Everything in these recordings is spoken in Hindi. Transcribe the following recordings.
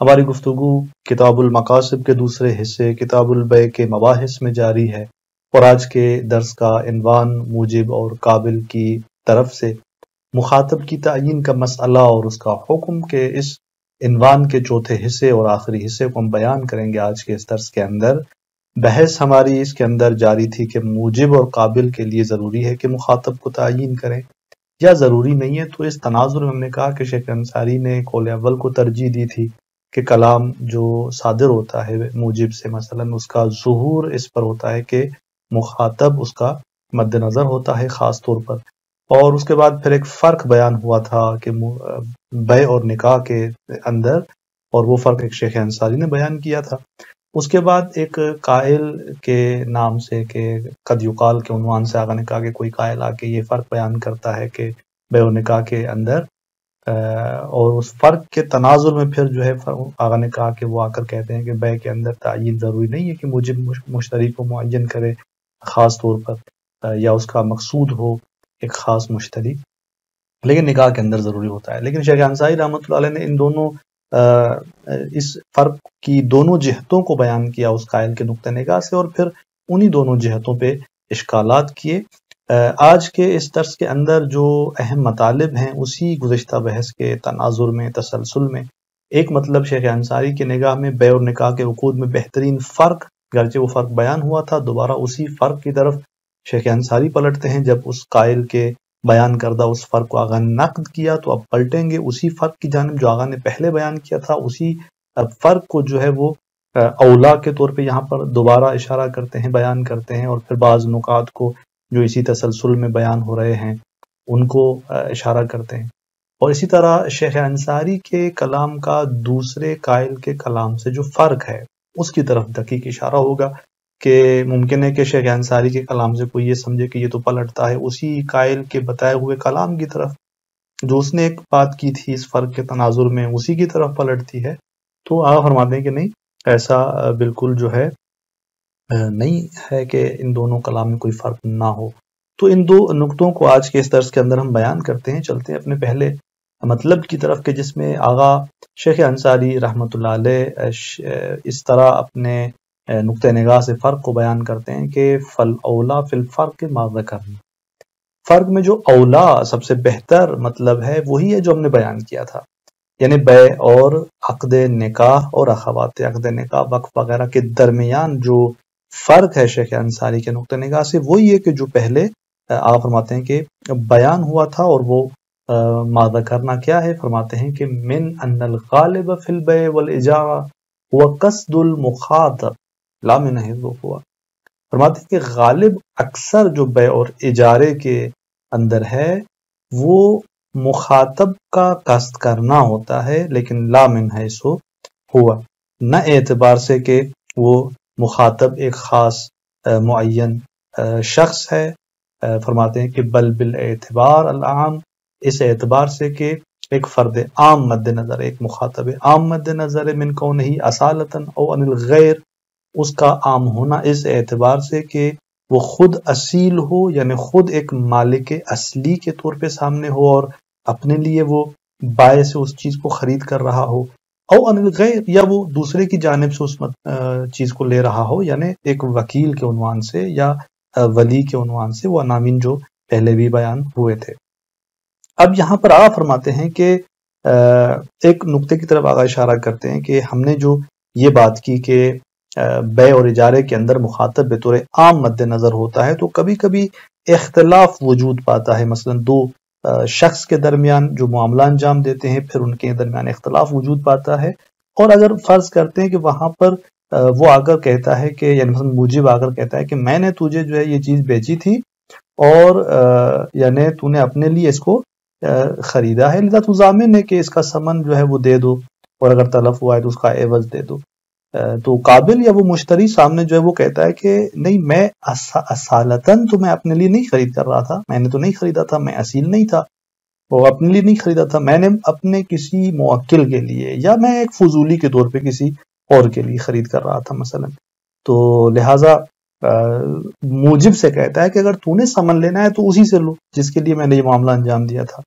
हमारी गुफ्तगु किताबुल मकासिब के दूसरे हिस्से किताबुल बै के मबाहिस में जारी है और आज के दर्स का इनवान मुजिब और काबिल की तरफ़ से मुखातब की तयन का मसला और उसका हुक्म के इस इनवान के चौथे हिस्से और आखिरी हिस्से को हम बयान करेंगे आज के इस दर्स के अंदर। बहस हमारी इसके अंदर जारी थी कि मुजिब और काबिल के लिए ज़रूरी है कि मुखातब को तयन करें। या ज़रूरी नहीं है तो इस तनाजुर में हमने कहा कि शेख अंसारी ने कौल अव्वल को तरजीह दी थी कि कलाम जो सादिर होता है मुजिब से, मसलन उसका जहूर इस पर होता है कि मुखातब उसका मद्दनज़र होता है ख़ास तौर पर। और उसके बाद फिर एक फ़र्क बयान हुआ था कि बे और निकाह के अंदर, और वो फ़र्क एक शेख अंसारी ने बयान किया था। उसके बाद एक कायल के नाम से, के कद युकाल के उनवान से आगा ने कहा कि कोई कायल आके ये फ़र्क बयान करता है कि बे और निकाह के अंदर और उस फ़र्क के तनाजुर में फिर जो है आगा ने कहा कि वो आकर कहते हैं कि बे के अंदर तयन ज़रूरी नहीं है कि मुझे मुश्तरी को मुन करे। ख़ास तौर पर या उसका मकसूद हो एक ख़ास मुश्तरी लेकिन निकाह के अंदर ज़रूरी होता है। लेकिन शेख अंसारी रहमत ने इन दोनों इस फ़र्क की दोनों जहतों को बयान किया उस कायल के नुक़ निगाह से और फिर उन्हीं दोनों जहतों पे इश्कालात किए। आज के इस दर्स के अंदर जो अहम मतालब हैं, उसी गुज्त बहस के तनाजुर में, तसलसल में, एक मतलब शेख अंसारी के निगाह में बे और निकाह के वकूद में बेहतरीन फ़र्क गर्चे वो फ़र्क बयान हुआ था, दोबारा उसी फ़र्क की तरफ़ शेख अंसारी पलटते हैं। जब उस कायल के बयान करदा उस फ़र्क को आगा नकद किया तो अब पलटेंगे उसी फ़र्क की जानब जो आगा ने पहले बयान किया था। उसी फ़र्क को जो है वो अवला के तौर पे यहाँ पर दोबारा इशारा करते हैं, बयान करते हैं और फिर बाज़ नुकात को जो इसी तसलसल में बयान हो रहे हैं, उनको इशारा करते हैं। और इसी तरह शेख अंसारी के कलाम का दूसरे कायल के कलाम से जो फ़र्क है उसकी तरफ़ दकीक इशारा होगा कि मुमकिन है कि शेख अंसारी के कलाम से कोई ये समझे कि ये तो पलटता है। उसी कायल के बताए हुए कलाम की तरफ़ जो उसने एक बात की थी इस फ़र्क के तनाजुर में, उसी की तरफ़ पलटती है। तो आप फरमाते हैं कि नहीं, ऐसा बिल्कुल जो है नहीं है कि इन दोनों कलाम में कोई फ़र्क ना हो। तो इन दो नुकतों को आज के इस दर्स के अंदर हम बयान करते हैं, चलते हैं अपने पहले मतलब की तरफ़ के जिसमें आगा शेख अंसारी रहमत इस तरह अपने नुक़ नगाह से फ़र्क को बयान करते हैं कि फ़ल अवला फ़िल फ़र्क मादा करना फ़र्क में जो अवला सबसे बेहतर मतलब है, वही है जो हमने बयान किया था। यानी बे और अकद निकाह और अखवात अकद निकाह वक्फ वगैरह के दरमियान जो फ़र्क है शेख अंसारी के नुक़ नगाह से, वही है कि जो पहले आप फरमाते हैं कि बयान हुआ था और वो मादा करना क्या है? फरमाते हैं कि, मिन अनल गालिब फिल वल मुखातब लामिन हुआ। फरमाते हैं कि गालिब अक्सर जो बे और इजारे के अंदर है, वो मुखातब का कस्त करना होता है, लेकिन लामिन है सो हुआ। न एतबार से कि वो मुखातब एक ख़ास मुन शख्स है। फरमाते हैं कि, बल बिल एतबार अलाम इस एतबार से कि एक फ़र्द आम मद्द नज़र एक मुखातब आम मद्द नज़र मिन को नहीं असालतन और अनिल गैर, उसका आम होना इस एतबार से कि वो खुद असील हो, यानी खुद एक मालिक असली के तौर पे सामने हो और अपने लिए वो बाय से उस चीज़ को ख़रीद कर रहा हो। और अनिल गैर, या वो दूसरे की जानब से उस चीज़ को ले रहा हो, यानी एक वकील के उनवान से या वली के उनवान से, वो अनामीन जो पहले भी बयान हुए थे। अब यहाँ पर आ फरमाते हैं कि एक नुक्ते की तरफ़ आगा इशारा करते हैं कि हमने जो ये बात की कि बे और इजारे के अंदर मुखातब बतौर आम मद्देनज़र होता है तो कभी कभी इख्तलाफ वजूद पाता है। मसलन दो शख्स के दरमियान जो मामला अंजाम देते हैं, फिर उनके दरमियान इख्तलाफ वजूद पाता है। और अगर फ़र्ज़ करते हैं कि वहाँ पर वो आकर कहता है कि, यानी मसलन मुजिब आकर कहता है कि, मैंने तुझे जो है ये चीज़ बेची थी और यानी तूने अपने लिए इसको ख़रीदा है। लिदा तू जामिन है कि इसका समन जो है वो दे दो और अगर तलफ हुआ है तो उसका एवज दे दो। तो काबिल या वो मुश्तरी सामने जो है वो कहता है कि नहीं, मैं असालतन तो मैं अपने लिए नहीं खरीद कर रहा था। मैंने तो नहीं खरीदा था, मैं असील नहीं था वो अपने लिए नहीं खरीदा था। मैंने अपने किसी मुक्ल के लिए या मैं एक फजूली के तौर पे किसी और के लिए खरीद कर रहा था, मसलन। तो लिहाजा मुजिब से कहता है कि अगर तूने समन लेना है तो उसी से लो, जिसके लिए मैंने ये मामला अंजाम दिया था।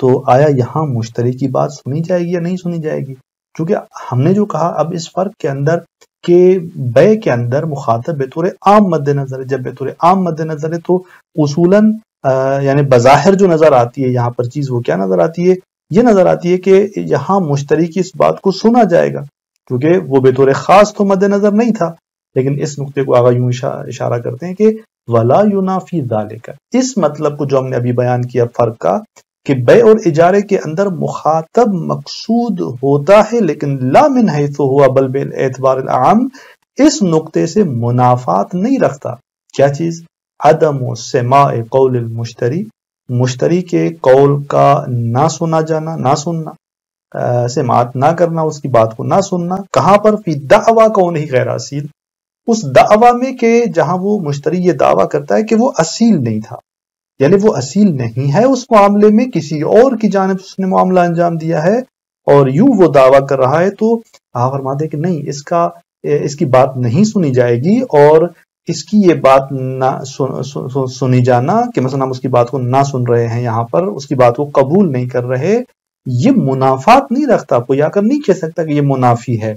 तो आया यहाँ मुश्तरी की बात सुनी जाएगी या नहीं सुनी जाएगी? क्योंकि हमने जो कहा, अब इस फ़र्क के अंदर, के बे के अंदर मुखातब बेतौर आम मद्देनजर है। जब बेतौर आम मद्देनजर है तो उसूलन यानी बज़ाहिर जो नज़र आती है, यहाँ पर चीज़ वो क्या नज़र आती है? ये नज़र आती है कि यहाँ मुश्तरी की इस बात को सुना जाएगा, क्योंकि वो बेतौर खास तो मद्देनजर नहीं था। लेकिन इस नुक्ते को आगा यूँ इशारा करते हैं कि वला युनाफी दालिका इस मतलब को जो हमने अभी बयान किया फ़र्क का, कि बे और इजारे के अंदर मुखातब मकसूद होता है, लेकिन लामिन है तो हुआ, बल एतबार आम, इस नुक्ते से मुनाफात नहीं रखता। क्या चीज़? अदम समा कौल मुश्तरी। मुश्तरी के कौल का ना सुना जाना, ना सुनना। से मात ना करना, उसकी बात को ना सुनना। कहाँ पर? फ़ी दावा कौन ही गैर उस दावा में के जहाँ वो मुश्तरी ये दावा करता है कि वो असील नहीं था। यानी वो असील नहीं है उस मामले में किसी और की जानब उसने मामला अंजाम दिया है और यूँ वो दावा कर रहा है तो आप फरमाते कि नहीं इसका इसकी बात नहीं सुनी जाएगी और इसकी ये बात ना सुन, सु, सु, सुनी जाना कि मसलन हम उसकी बात को ना सुन रहे हैं यहाँ पर उसकी बात को कबूल नहीं कर रहे ये मुनाफात नहीं रखता कोई आकर नहीं कह सकता कि ये मुनाफी है।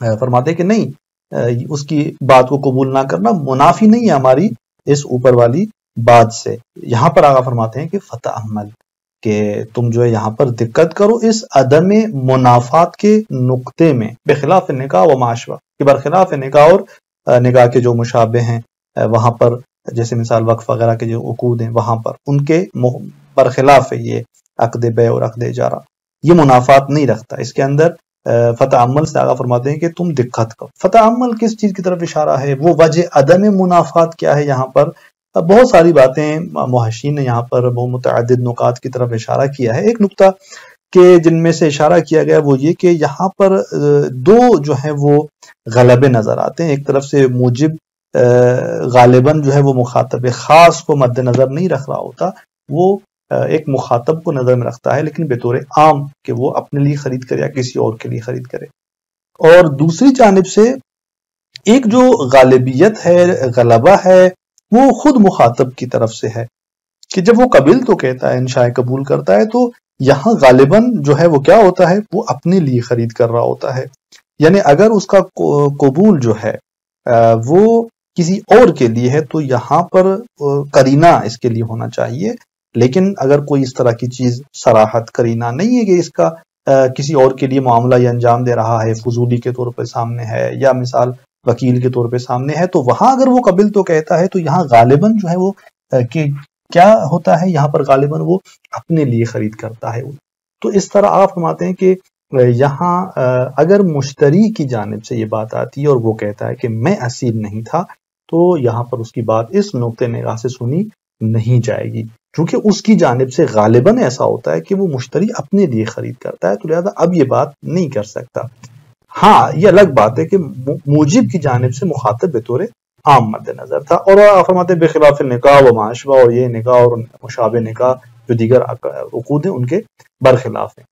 फरमाते कि नहीं उसकी बात को कबूल ना करना मुनाफी नहीं है हमारी इस ऊपर वाली बात से। यहाँ पर आगा फरमाते हैं कि फतेह अमल, कि तुम जो है यहाँ पर दिक्कत करो इस अदम मुनाफात के नुक्ते में, बेखिलाफ निकाह व माशवा के बरखिलाफ निकाह और निगाह के जो मुशाबे हैं वहाँ पर, जैसे मिसाल वक्फ वगैरह के जो उकूद हैं वहाँ पर, उनके बरखिलाफ है ये अकद बे और अकद इजारा, ये मुनाफात नहीं रखता। इसके अंदर फतेह अमल से आगा फरमाते हैं कि तुम दिक्कत करो। फतेह अमल किस चीज़ की तरफ़ इशारा है? वो वजह अदम मुनाफात क्या है यहाँ पर? बहुत सारी बातें मुहशी ने यहाँ पर बहुत मुतद नुकात की तरफ़ इशारा किया है। एक नुकता के जिनमें से इशारा किया गया वो ये कि यहाँ पर दो जो है वो गलबे नज़र आते हैं। एक तरफ़ से मुजिब गालिबन जो है वो मुखातब खास को मद्देनजर नहीं रख रहा होता। वो एक मुखातब को नज़र में रखता है, लेकिन बेतौर आम कि वो अपने लिए खरीद करे या किसी और के लिए खरीद करे। और दूसरी जानब से, एक जो गालिबियत है, गलबा है, वो खुद मुखातब की तरफ़ से है कि जब वो कबिल तो कहता है, इंशाए कबूल करता है तो यहाँ गालिबन जो है वो क्या होता है? वो अपने लिए खरीद कर रहा होता है। यानी अगर उसका कबूल जो है वो किसी और के लिए है तो यहाँ पर करीना इसके लिए होना चाहिए लेकिन अगर कोई इस तरह की चीज़ सराहत करीना नहीं है कि इसका किसी और के लिए मामला ये अंजाम दे रहा है, फजूली के तौर पर सामने है या मिसाल वकील के तौर पर सामने है तो वहाँ अगर वो कबिल तो कहता है तो यहाँ गालिबन जो है वो कि क्या होता है, यहाँ पर गालिबन वो अपने लिए खरीद करता है। तो इस तरह आप फरमाते हैं कि यहाँ अगर मुश्तरी की जानब से ये बात आती है और वो कहता है कि मैं असील नहीं था तो यहाँ पर उसकी बात इस नुकते निगाह से सुनी नहीं जाएगी। क्योंकि उसकी जानब से गालिबन ऐसा होता है कि वो मुश्तरी अपने लिए खरीद करता है तो लिहाजा अब ये बात नहीं कर सकता। हाँ ये अलग बात है कि मुजिब की जानब से मुखातब बेतौर आम मद्देनजर था। और फरमाते बेखिलाफ निकाह व माशवा और ये निकाह और मुशाब निकाह जो दीगर वकूद हैं, उनके बरखिलाफ हैं।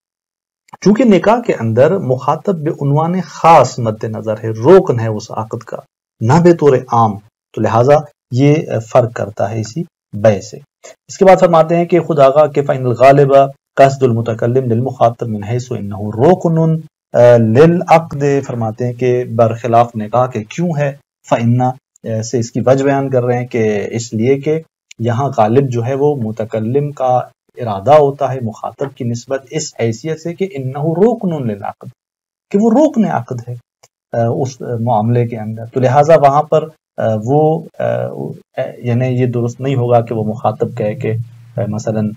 चूँकि निकाह के अंदर मुखातब बेनवान खास मद्देनजर है, रोकन है उस आकद का, ना बेतौर आम तो लिहाजा ये फ़र्क करता है इसी। बे से। इसके बाद फरमाते हैं कि खुद आगा के फ़ैन गालिब कसदुलमतकलम मुखातब मिन है रोकन फरमाते हैं कि बरखिलाफ निकाह के क्यों है? फ़ैना से इसकी वजह बयान कर रहे हैं कि इसलिए कि यहाँ गालिब जो है वो मुतकलम का इरादा होता है, मुखातब की नस्बत इस हैसियत से कि इन रोकन अकद, कि वो रोकन अकद है उस मामले के अंदर। तो लिहाजा वहाँ पर वो यानी ये दुरुस्त नहीं होगा कि वो मुखातब कहे कि मसलन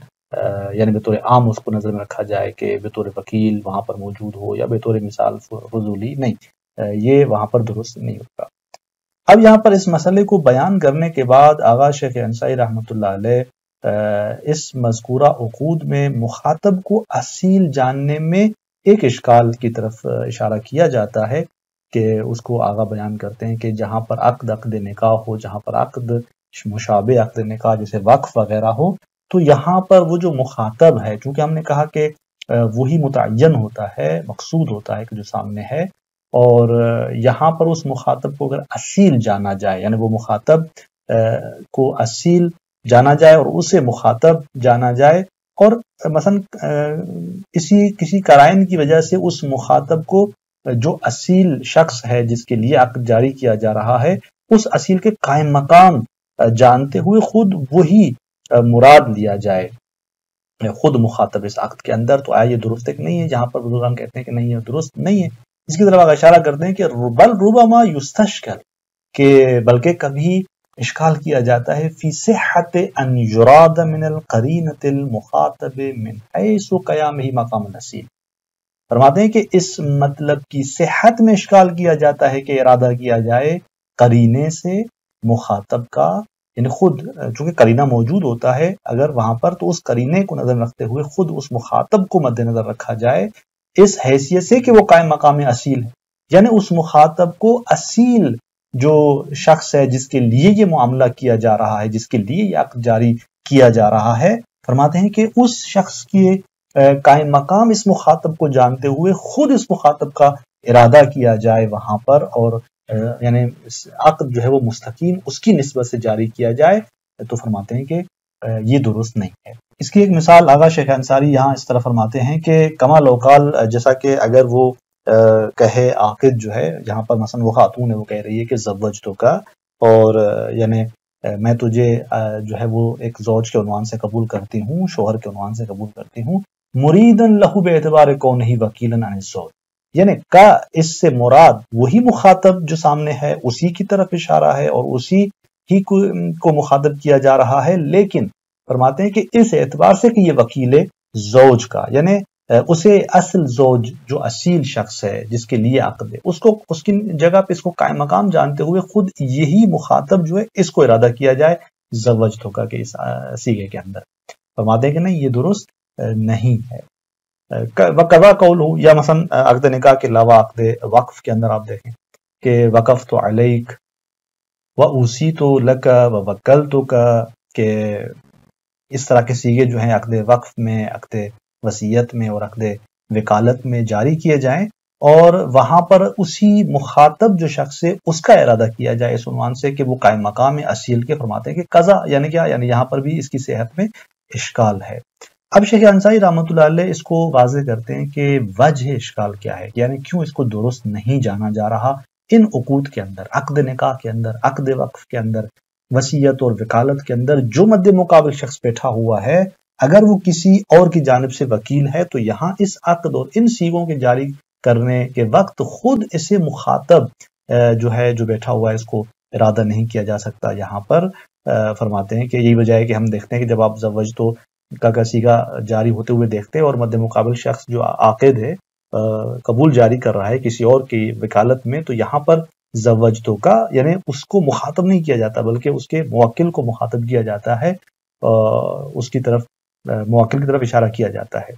यानी बतौर आम उसको नज़र में रखा जाए कि बतौर वकील वहाँ पर मौजूद हो या बतौर मिसाल फजूली नहीं। ये वहाँ पर दुरुस्त नहीं होगा। अब यहाँ पर इस मसले को बयान करने के बाद आगा शेख अंसाई रहमत इस मजकूरा अकूद में मुखातब को असील जानने में एक इश्काल की तरफ़ इशारा किया जाता है। कि उसको आगा बयान करते हैं कि जहाँ पर अकद अकद निकाह हो, जहाँ पर अकद मुशाबे अकद निकाह जैसे वक्फ वगैरह हो तो यहाँ पर वो जो मुखातब है, चूँकि हमने कहा कि वही मुतन होता है, मकसूद होता है कि जो सामने है, और यहाँ पर उस मुखातब को अगर असील जाना जाए, यानी वो मुखातब को असील जाना जाए और उसे मुखातब जाना जाए, और मसन किसी किसी कराइन की वजह से उस मुखातब को जो असील शख्स है जिसके लिए अक्द जारी किया जा रहा है, उस असील के कायम मकाम जानते हुए खुद वही मुराद लिया जाए। खुद मुखातब इस अक्त के अंदर तो आया ये दुरुस्त नहीं है, जहाँ पर बुज़ुर्ग कहते हैं कि नहीं है, दुरुस्त नहीं है। इसकी तरफ़ इशारा करते हैं कि बल रुबामा युस्तशकल, के बल्कि कभी इश्काल किया जाता है, फ़ी सेहत अन युराद मुखातब मिन ऐसो कयाम ही मकाम नसीब। फरमाते हैं कि इस मतलब की सेहत में इश्काल किया जाता है कि इरादा किया जाए करीने से मुखातब का, यानी खुद, चूँकि करीना मौजूद होता है, अगर वहाँ पर तो उस करीने को नज़र रखते हुए खुद उस मुखातब को मद्देनजर रखा जाए, इस हैसियत से कि वो कायम मकाम असील है। यानी उस मुखातब को असील जो शख्स है जिसके लिए ये मामला किया जा रहा है, जिसके लिए ये जारी किया जा रहा है, फरमाते हैं कि उस शख्स के कायम मकाम इस मुखातब को जानते हुए खुद इस मुखातब का इरादा किया जाए वहाँ पर और यानी अक्त जो है वो मुस्तकीम उसकी नस्बत से जारी किया जाए तो फरमाते हैं कि ये दुरुस्त नहीं है। इसकी एक मिसाल आगा शेख अंसारी यहाँ इस तरह फरमाते हैं कि कमा लोकाल जैसा कि अगर वो आ, कहे आकिद जो है यहाँ पर मसन वो खातून है वो कह रही है कि जवज तो का और यानी मैं तुझे जो है वो एक जौज के उनवान से कबूल करती हूँ शोहर के उनवान से कबूल करती हूँ मुरीदन लहू बेतबार कौन ही वकीलन यानी का इससे मुराद वही मुखातब जो सामने है उसी की तरफ़ इशारा है और उसी ही को, को मुखातब किया जा रहा है लेकिन फरमाते हैं कि इस एतबार से कि ये वकील जोज का यानी उसे असल जोज जो असील शख्स है जिसके लिए अकद है उसको उसकी जगह पे इसको कायम मकाम जानते हुए खुद यही मुखातब जो है इसको इरादा किया जाए जवज धोखा के इस सीगे के अंदर फरमाते हैं कि नहीं ये दुरुस्त नहीं है। वकवा कौल हो या मसन अकद निका के अलावा अकद वक्फ के अंदर आप देखें कि वकफ तो अलैक, व उसी तो लक, व वकल तो का के इस तरह के सीगे जो हैं अकद वक्फ में, अकद वसीयत में और अकद वकालत में जारी किए जाएँ और वहाँ पर उसी मुखातब जो शख्स है उसका इरादा किया जाए इस उनवान से कि वो कायम मकाम असील के फरमाते हैं कि कज़ा, यानी क्या? यानी यहाँ पर भी इसकी सेहत में इश्काल है। अब शेख अंसारी रहमत इसको वाजे करते हैं कि वजह इश्काल क्या है, यानी क्यों इसको दुरुस्त नहीं जाना जा रहा इन उकूद के अंदर, अकद निकाह के अंदर, अकद वक्फ के अंदर, वसीयत और वकालत के अंदर जो मद्द मुकाबल शख्स बैठा हुआ है, अगर वो किसी और की जानब से वकील है तो यहाँ इस अकद और इन सीगों के जारी करने के वक्त खुद इसे मुखातब जो है, जो बैठा हुआ है, इसको इरादा नहीं किया जा सकता। यहाँ पर फरमाते हैं कि यही वजह है कि हम देखते हैं कि जब आप जवज तो का सीगा जारी होते हुए देखते हैं और मध्य मुकाबल शख्स जो आकिद है कबूल जारी कर रहा है किसी और की वकालत में तो यहाँ पर जवजतों का, यानी उसको मुखातब नहीं किया जाता, बल्कि उसके मुवक्किल को मुखातब किया जाता है उसकी तरफ़ मुवक्किल की तरफ़ इशारा किया जाता है।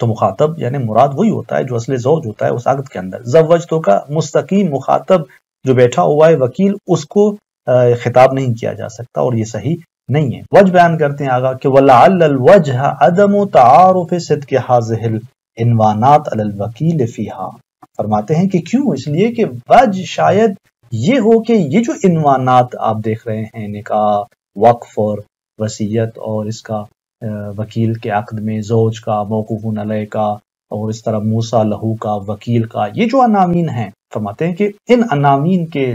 तो मुखातब, यानी मुराद वही होता है जो असले जौज होता है उस आगत के अंदर। जवजतों का मुस्तकीम मुखातब जो बैठा हुआ है वकील, उसको खिताब नहीं किया जा सकता और ये सही नहीं है। वज बयान करते हैं आगा कि वज अदम तारुफ सिद के हाजिल इनवानात वकील फ़िहा। फरमाते हैं कि क्यों? इसलिए कि वज शायद ये हो कि ये जो इनवानात आप देख रहे हैं, निकाह, वक्फ और वसीयत और इसका वकील के अकद में, जोज का मौकूफ़ नलय का और इस तरह मूसा लहू का, वकील का, ये जो अनामीन हैं, फरमाते हैं कि इन अनामीन के,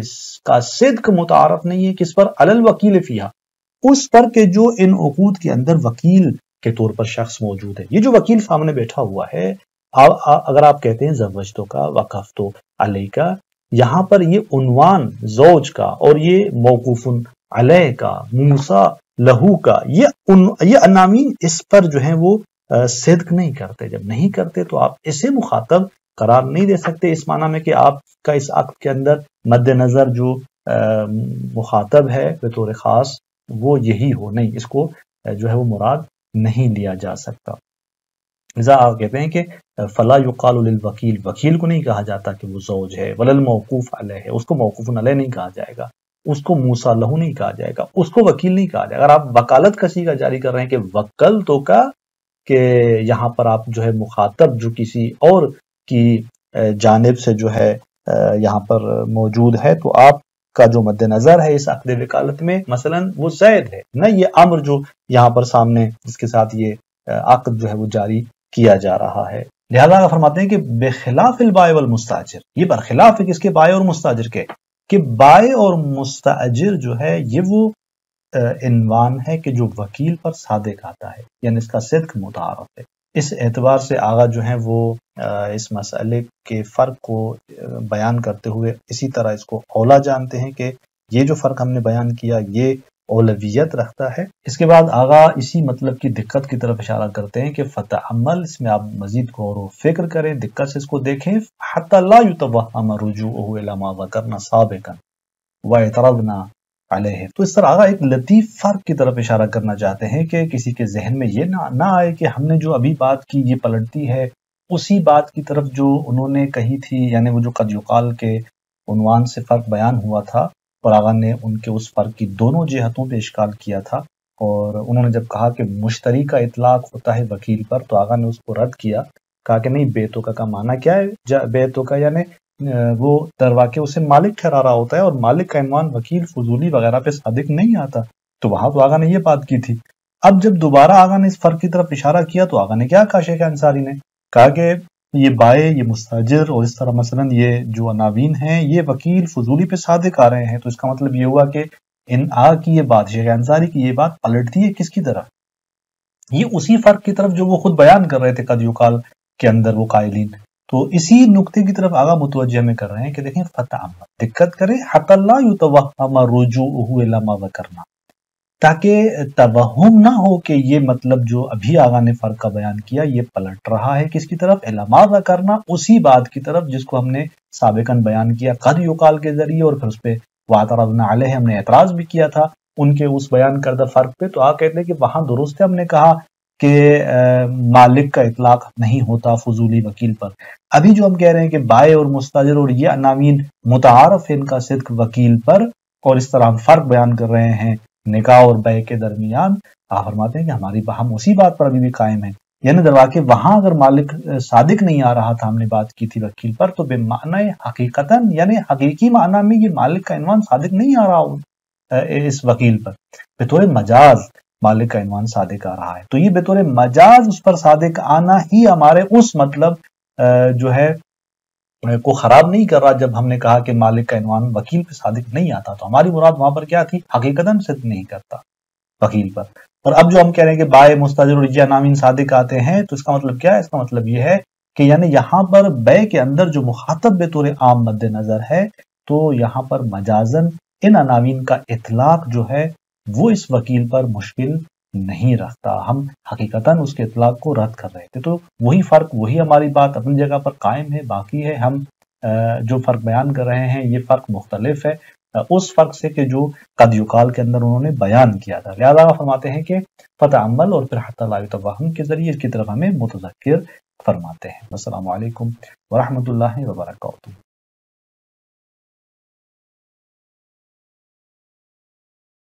का सिद्क मुतारफ नहीं है किस पर अलल वकील फ़िहा। उस पर के जो इन उकूद के अंदर वकील के तौर पर शख्स मौजूद है। ये जो वकील सामने बैठा हुआ है आ, आ, अगर आप कहते हैं जवजतों का वकफ तो अलह का यहाँ पर ये उनवान जोज का और ये मौकूफन अलह का मूसा लहू का ये उन ये अनामीन इस पर जो है वो सिद्क नहीं करते। जब नहीं करते तो आप इसे मुखातब करार नहीं दे सकते। इस माना में कि आपका इस अक्त के अंदर मद्देनजर जो मुखातब है बतौर ख़ास वो यही हो, नहीं, इसको जो है वो मुराद नहीं लिया जा सकता। लिजा कहते हैं कि फला युकाल वकील वकील को नहीं कहा जाता कि वो जौज है, वलल मौकूफ अलह है, उसको मौकूफ अलह नहीं कहा जाएगा, उसको मूसा लहू नहीं कहा जाएगा, उसको वकील नहीं कहा जाएगा। अगर आप वकालत कसी का जारी कर रहे हैं कि वकल तो का, कि यहाँ पर आप जो है मुखातब जो किसी और की जानब से जो है यहाँ पर मौजूद है तो आप का जो मद्देनजर है इस अकद वकालत में, मसलन वो जैद है, न ये अम्र जो यहाँ पर सामने, जिसके साथ ये अकद जो है वो जारी किया जा रहा है। लिहाजा फरमाते हैं कि बेखिलाफ बाय वल मुस्ताजिर, ये बरखिलाफ है किसके, बाय और मुस्ताजिर के, कि बाय और मुस्ताजिर जो है, ये वो इनवान है कि जो वकील पर सादिक आता है, यानी इसका सिद्क मुतारफ है। इस एतबार से आगा जो है वो इस मसले के फ़र्क को बयान करते हुए इसी तरह इसको औला जानते हैं कि ये जो फ़र्क हमने बयान किया, ये औलवियत रखता है। इसके बाद आगा इसी मतलब की दिक्कत की तरफ़ इशारा करते हैं कि फ़तः अमल, इसमें आप मजीद गौर व फ़िक्र करें, दिक्कत से इसको देखें। वकरना साबिकन तो इस तरह आगा एक लतीफ़ फ़र्क की तरफ़ इशारा करना चाहते हैं कि किसी के जहन में ये ना ना आए कि हमने जो अभी बात की, ये पलटती है उसी बात की तरफ़ जो उन्होंने कही थी, यानी वो जो कदयुकाल के उनवान से फ़र्क बयान हुआ था और आगा ने उनके उस फ़र्क की दोनों जहतों पर इश्काल किया था और उन्होंने जब कहा कि मुश्तरी का इतलाक होता है वकील पर तो आगा ने उसको रद्द किया, कहा कि नहीं, बेतोका का माना क्या है? बेतोका यानी वो दरवाके उसे मालिक ठहरा रहा होता है और मालिक का इनवान वकील फजूली वगैरह पे सादिक नहीं आता। तो वहाँ तो आगा ने ये बात की थी। अब जब दोबारा आगा ने इस फ़र्क की तरफ़ इशारा किया तो आगा ने क्या कहा, शेख अंसारी ने? कहा कि ये बाए, ये मुस्ताजिर और इस तरह मसलन ये जो अनावीन हैं, ये वकील फजूली पे सादिक आ रहे हैं। तो इसका मतलब ये हुआ कि इन आ की ये बात, शेख अंसारी की ये बात पलटती है किसकी तरफ़ ये उसी फ़र्क की तरफ़ जो वो खुद बयान कर रहे थे कदयुकाल के अंदर वो कायलीन। तो इसी नुक्ते की तरफ़ आगा मुतवजह में कर रहे हैं कि देखें, फतह, दिक्कत करें, हतल्ला रुजू करना ताकि तवहम ना हो कि ये मतलब जो अभी आगा ने फ़र्क का बयान किया, ये पलट रहा है किसकी तरफ़? इलामा करना, उसी बात की तरफ़ जिसको हमने सबकन बयान किया कद युकाल के ज़रिए और फिर उस पर वातरना हमने एतराज़ भी किया था उनके उस बयान करदा फ़र्क पे। तो आ कहते हैं कि वहाँ दुरुस्त है, हमने कहा कि मालिक का इतलाक नहीं होता फजूली वकील पर। अभी जो हम कह रहे हैं कि बाय और मुस्ताजर और ये अनामीन मुतारफ इनका सिद्क वकील पर और इस तरह हम फ़र्क बयान कर रहे हैं निकाह और बय के दरमियान आप फरमाते हैं कि हमारी हम उसी बात पर अभी भी कायम है। यानी दरवा के वहाँ अगर मालिक सादिक नहीं आ रहा था, हमने बात की थी वकील पर तो बेमाना हकीकता यानी हकीकी माना में ये मालिक का इनवान सादिक नहीं आ रहा इस वकील पर। बेतौर मजाज मालिक का इनवान सादिक आ रहा है। तो ये बेतौर मजाज उस पर सादिक आना ही हमारे उस मतलब जो है को खराब नहीं कर रहा जब हमने कहा कि मालिक का इनवान वकील पे सादिक नहीं आता तो हमारी मुराद वहाँ पर क्या थी? हकीकतन सिद्ध नहीं करता वकील पर। और अब जो हम कह रहे हैं कि बाय मुस्ताजर और इजिया नामीन सादिक आते हैं तो इसका मतलब क्या है? इसका मतलब यह है कि यानी यहाँ पर बय के अंदर जो मुखातब बेतौर आम मद्देनजर है तो यहाँ पर मजाजन इन अनावीन का इतलाक जो है, वो इस वकील पर मुश्किल नहीं रखता। हम हकीकता उसके इतलाक को रद्द कर रहे थे। तो वही फ़र्क, वही हमारी बात अपनी जगह पर कायम है, बाकी है। हम जो फ़र्क बयान कर रहे हैं, ये फ़र्क मुख्तलिफ़ है। उस फ़र्क से कि जो कदयुकाल के अंदर उन्होंने बयान किया था। लिहाजा फरमाते हैं कि फ़तः अमल और फिर हतलाम के ज़रिए इसकी तरफ़ हमें मुतजर फरमाते हैं। असल वरहमल वर्का